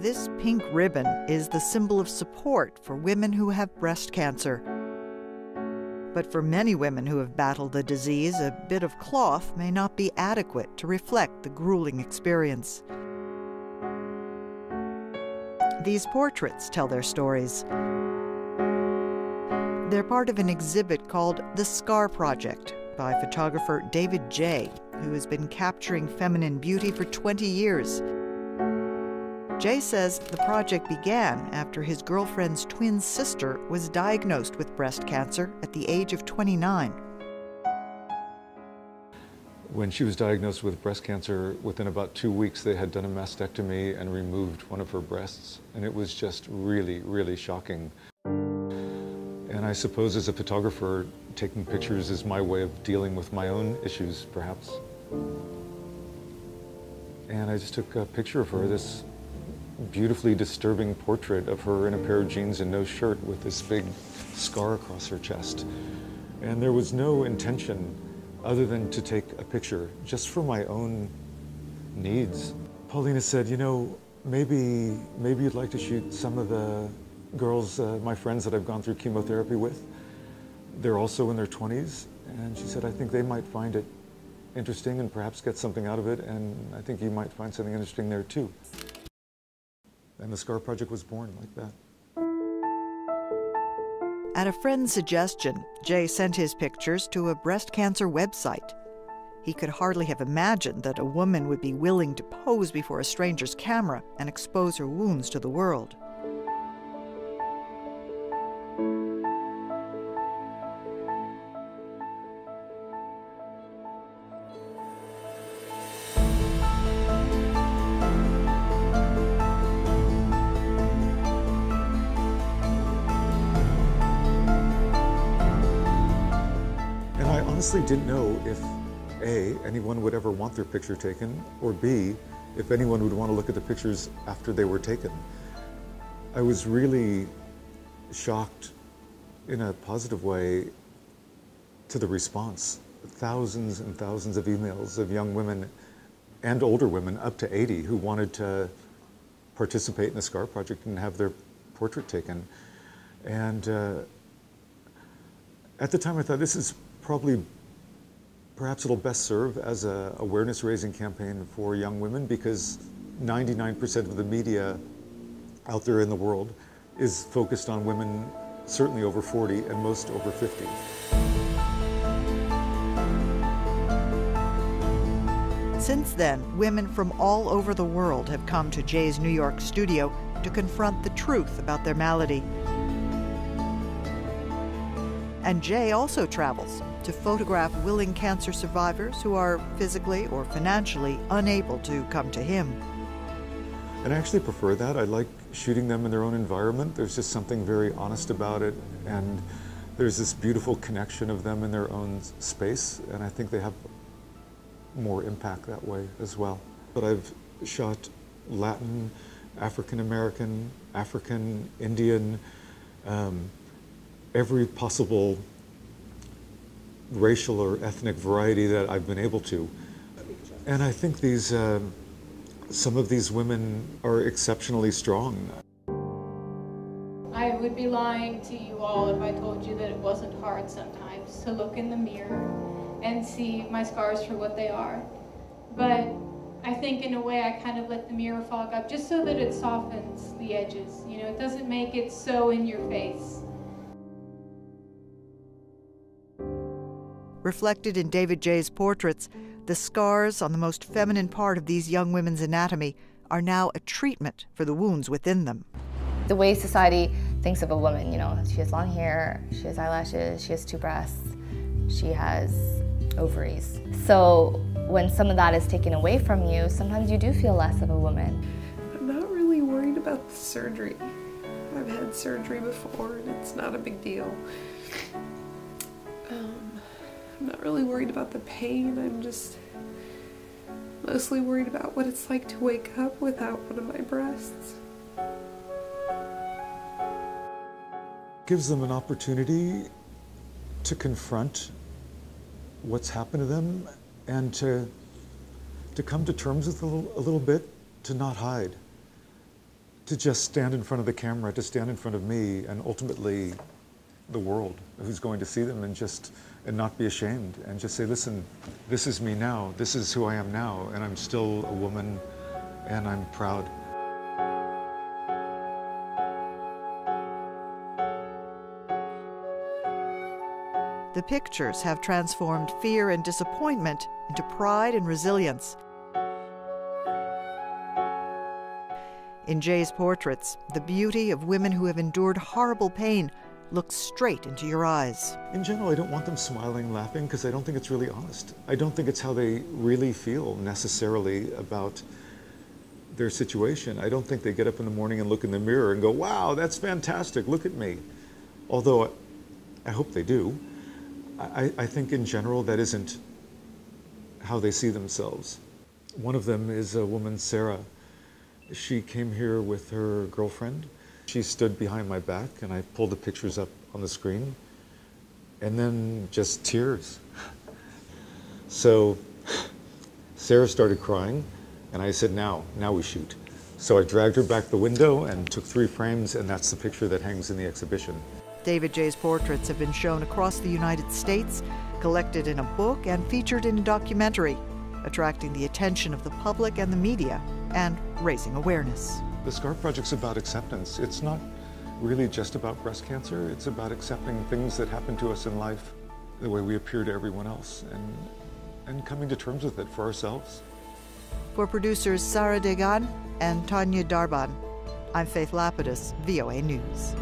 This pink ribbon is the symbol of support for women who have breast cancer. But for many women who have battled the disease, a bit of cloth may not be adequate to reflect the grueling experience. These portraits tell their stories. They're part of an exhibit called The Scar Project by photographer David Jay, who has been capturing feminine beauty for 20 years. Jay says the project began after his girlfriend's twin sister was diagnosed with breast cancer at the age of 29. When she was diagnosed with breast cancer, within about two weeks, they had done a mastectomy and removed one of her breasts. And it was just really, really shocking. And I suppose as a photographer, taking pictures is my way of dealing with my own issues, perhaps. And I just took a picture of her, this beautifully disturbing portrait of her in a pair of jeans and no shirt with this big scar across her chest. And there was no intention other than to take a picture just for my own needs. Paulina said, you know, maybe, maybe you'd like to shoot some of the girls, uh, my friends that I've gone through chemotherapy with. They're also in their 20s. And she said, I think they might find it interesting and perhaps get something out of it. And I think you might find something interesting there too. And the Scar Project was born like that. At a friend's suggestion, Jay sent his pictures to a breast cancer website. He could hardly have imagined that a woman would be willing to pose before a stranger's camera and expose her wounds to the world. Honestly didn't know if A, anyone would ever want their picture taken, or B, if anyone would want to look at the pictures after they were taken. I was really shocked in a positive way to the response. Thousands and thousands of emails of young women and older women up to 80 who wanted to participate in the SCAR project and have their portrait taken. And uh, at the time I thought this is probably perhaps it'll best serve as a awareness raising campaign for young women because 99% of the media out there in the world is focused on women certainly over 40 and most over 50. Since then, women from all over the world have come to Jay's New York studio to confront the truth about their malady. And Jay also travels to photograph willing cancer survivors who are physically or financially unable to come to him. And I actually prefer that. I like shooting them in their own environment. There's just something very honest about it, and there's this beautiful connection of them in their own space, and I think they have more impact that way as well. But I've shot Latin, African American, African, Indian, um, every possible racial or ethnic variety that I've been able to. And I think these, uh, some of these women are exceptionally strong. I would be lying to you all if I told you that it wasn't hard sometimes to look in the mirror and see my scars for what they are. But I think in a way I kind of let the mirror fog up just so that it softens the edges. You know, it doesn't make it so in your face. Reflected in David Jay's portraits, the scars on the most feminine part of these young women's anatomy are now a treatment for the wounds within them. The way society thinks of a woman, you know, she has long hair, she has eyelashes, she has two breasts, she has ovaries. So when some of that is taken away from you, sometimes you do feel less of a woman. I'm not really worried about the surgery. I've had surgery before and it's not a big deal. I'm not really worried about the pain. I'm just mostly worried about what it's like to wake up without one of my breasts. Gives them an opportunity to confront what's happened to them and to, to come to terms with a little, a little bit, to not hide. to just stand in front of the camera, to stand in front of me, and ultimately the world who's going to see them and just and not be ashamed and just say, listen, this is me now. This is who I am now, and I'm still a woman, and I'm proud. The pictures have transformed fear and disappointment into pride and resilience. In Jay's portraits, the beauty of women who have endured horrible pain looks straight into your eyes. In general, I don't want them smiling, laughing, because I don't think it's really honest. I don't think it's how they really feel necessarily about their situation. I don't think they get up in the morning and look in the mirror and go, wow, that's fantastic, look at me. Although I hope they do. I, I think in general that isn't how they see themselves. One of them is a woman, Sarah, she came here with her girlfriend. She stood behind my back and I pulled the pictures up on the screen and then just tears. So Sarah started crying and I said, now, now we shoot. So I dragged her back the window and took three frames and that's the picture that hangs in the exhibition. David Jay's portraits have been shown across the United States, collected in a book, and featured in a documentary, attracting the attention of the public and the media and raising awareness. The SCAR Project's about acceptance. It's not really just about breast cancer. It's about accepting things that happen to us in life the way we appear to everyone else and, and coming to terms with it for ourselves. For producers Sara Dehghan and Tanya Darban, I'm Faith Lapidus, VOA News.